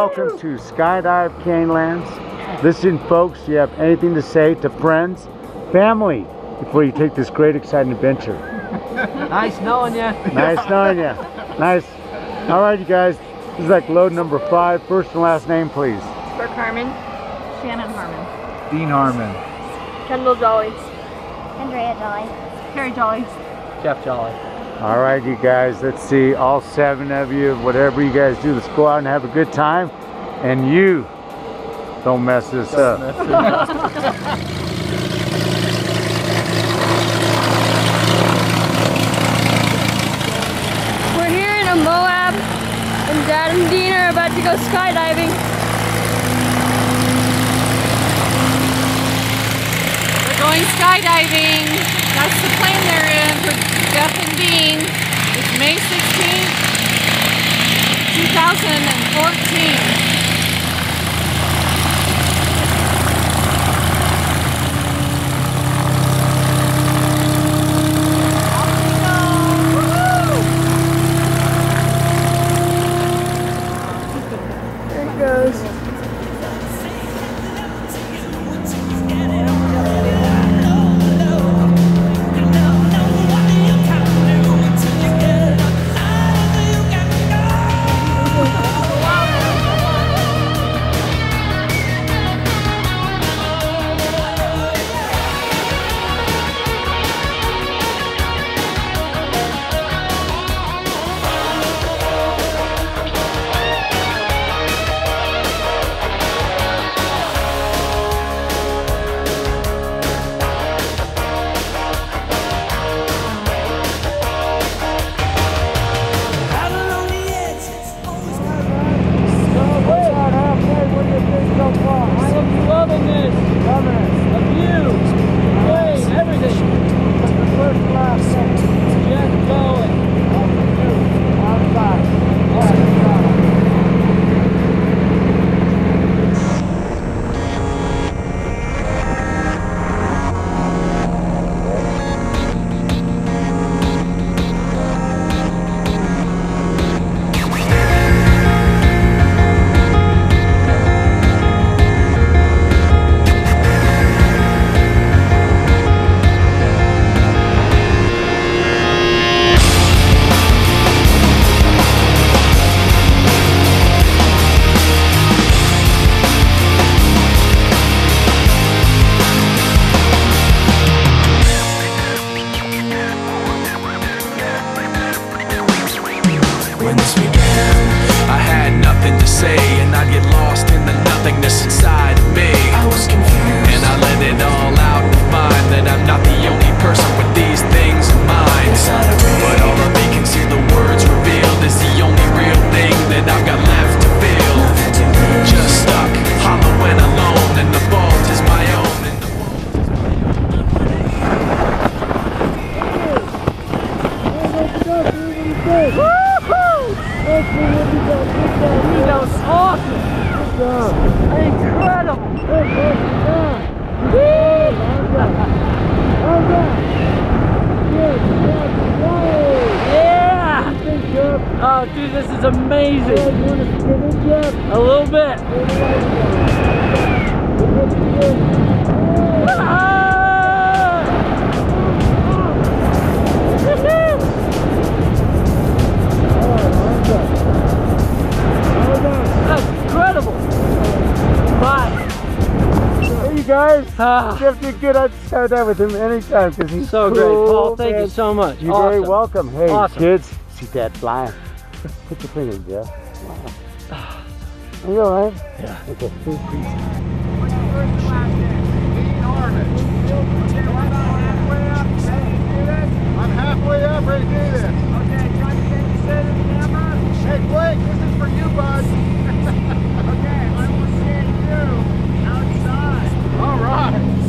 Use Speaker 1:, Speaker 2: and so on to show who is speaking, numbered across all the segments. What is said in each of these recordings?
Speaker 1: welcome to Skydive Canyonlands. Listen, folks, do you have anything to say to friends, family, before you take this great, exciting adventure?
Speaker 2: Nice knowing you.
Speaker 1: Nice knowing you. Nice. All right, you guys. This is like load number five. First and last name, please.
Speaker 3: Brooke Harmon. Shannon Harmon.
Speaker 4: Dean Harmon.
Speaker 3: Kendall Jolly.
Speaker 5: Andrea Jolly.
Speaker 3: Carrie Jolly.
Speaker 2: Jeff Jolly.
Speaker 1: All right, you guys. Let's see. All seven of you, whatever you guys do, let's go out and have a good time. And you, don't mess this up.
Speaker 3: We're here in a Moab, and Dad and Dean are about to go skydiving.
Speaker 6: Going skydiving. That's the plane they're in for Jeff and Dean. It's May 16th, 2014.
Speaker 2: Incredible. Yeah. Oh, dude, this is amazing. A little bit. That's
Speaker 1: you guys.
Speaker 2: Ah.
Speaker 1: Jeff did good. I'd start that with him anytime because he's
Speaker 2: So
Speaker 1: cool,
Speaker 2: great, Paul. Thank you so much.
Speaker 1: You're very welcome. Hey,
Speaker 2: Awesome.
Speaker 1: kids, see that flying. Put your finger in, Jeff. Wow. Are you all right?
Speaker 2: Yeah.
Speaker 1: Okay.
Speaker 4: I'm halfway up, ready to. Okay, try to get you set in the camera. Hey, Blake, this is for you, bud. okay, I will see you outside.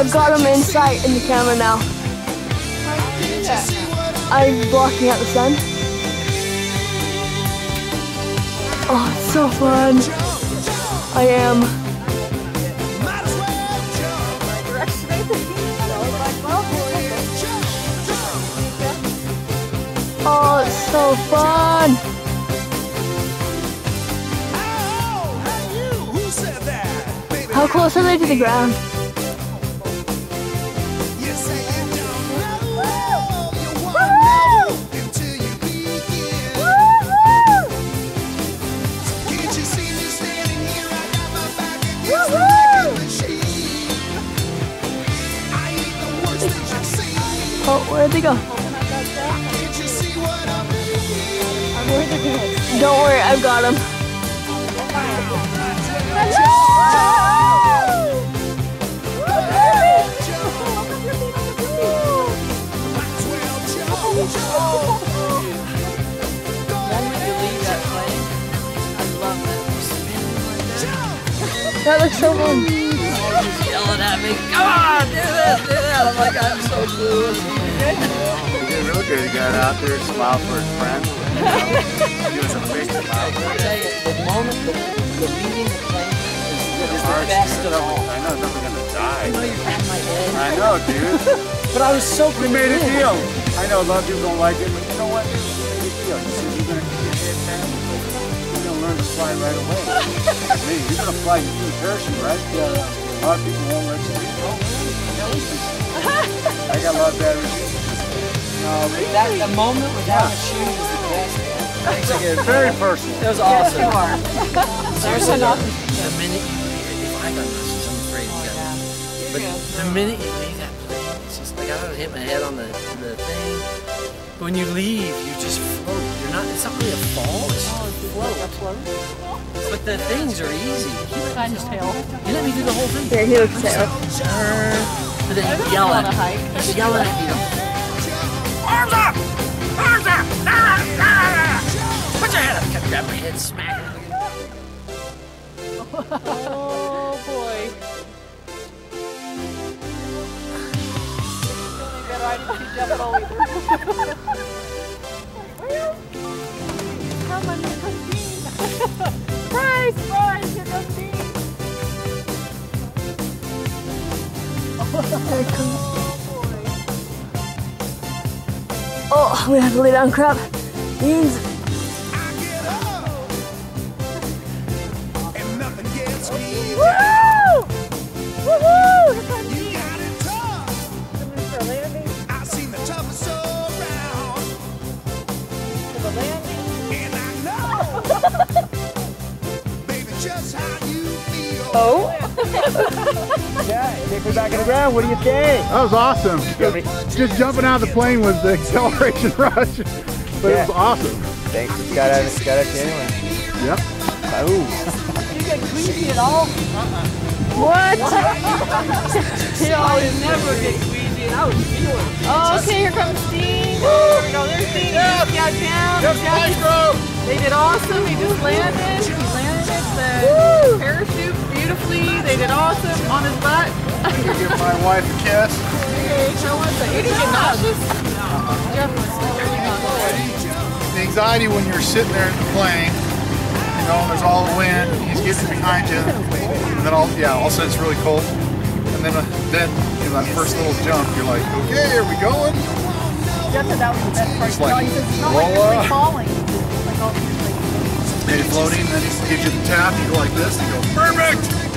Speaker 7: I've got
Speaker 3: him in sight in the camera now. I'm blocking out the sun. Oh, it's so fun. I am. Oh, it's so fun. How close are they to the ground? Got them. That looks so fun.
Speaker 2: Me. Come on, do this, do that. I'm like, I'm so cool.
Speaker 1: He did real good. He got out there, smiled for his friend. He was a big smile.
Speaker 2: I tell you, the moment the, the leading the plane is, is the best of all.
Speaker 1: I know nothing gonna die.
Speaker 2: I know you're patting my head.
Speaker 1: I know, dude.
Speaker 2: But I was so
Speaker 1: We made a deal. I know a lot of people don't like it, but you know what? dude? We made a deal. You said you're gonna keep your head down. You're gonna learn to fly right away. Me, you're gonna fly. You do a parachute, right? Yeah. A lot of people won't let you do it. I got a lot of bad reviews. No, really?
Speaker 2: That, the moment without a shoe is the best. Thanks again.
Speaker 1: Very personal.
Speaker 2: That was awesome. Seriously, though, the minute you, if I got muscles, I'm afraid you got But the minute you leave that plane, it's just like I don't hit my head on the, the thing. But when you leave, you just float. You're not, it's not really a fall, it's just a float. But the things are easy. You let me just tail. You let me do the whole thing.
Speaker 3: Yeah, he looks terrible.
Speaker 2: But then you yell at me. He's yelling at you Arms up! Arms up! Ah, ah. Put your head up! Kept grabbing my head, smack it.
Speaker 8: Oh boy. better I didn't see Jeff at all either.
Speaker 3: Oh, I'm gonna have to lay down crap. Beans.
Speaker 7: And nothing gets me
Speaker 8: Woohoo! Woohoo! Here comes
Speaker 7: You got it tough.
Speaker 8: Coming for a landing.
Speaker 7: I've seen the toughest around,
Speaker 8: For the landing.
Speaker 7: and I know, baby, just how you feel.
Speaker 3: Oh.
Speaker 4: Yeah, take me back in the ground. What do you think? That was awesome. Just jumping out of the plane was the acceleration rush, but it was awesome.
Speaker 9: Thanks for skydiving, skydiving anyway.
Speaker 4: Yep.
Speaker 9: Oh.
Speaker 8: You get queasy at all? Uh-uh.
Speaker 3: What?
Speaker 2: I would never get queasy.
Speaker 8: Oh, okay, here comes Dean. There we go, there's Dean.
Speaker 4: Yes.
Speaker 8: He got down.
Speaker 4: Yes,
Speaker 8: He got
Speaker 4: Mike.
Speaker 8: They did awesome. He just landed. He landed the parachute beautifully. They did awesome on his butt.
Speaker 4: I'm gonna give my wife a kiss.
Speaker 8: okay, show us that. You didn't get nauseous? Jeff was very nauseous.
Speaker 4: The anxiety when you're sitting there in the plane, you know, there's all the wind, he's getting behind you, and then all, yeah, all of a sudden it's really cold. And then, uh, then you know, that first little jump, you're like, okay, are we going?
Speaker 10: Jeff said that was the best part.
Speaker 4: It's like,
Speaker 10: he says it's not like
Speaker 4: roll up.
Speaker 10: free falling. Like all
Speaker 4: And floating, and then he gives you the tap, you go like this, and you go, perfect!